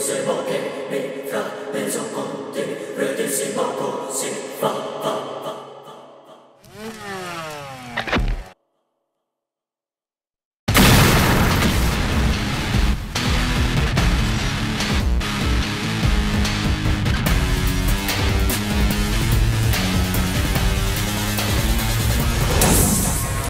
se boche, me fra, penso con.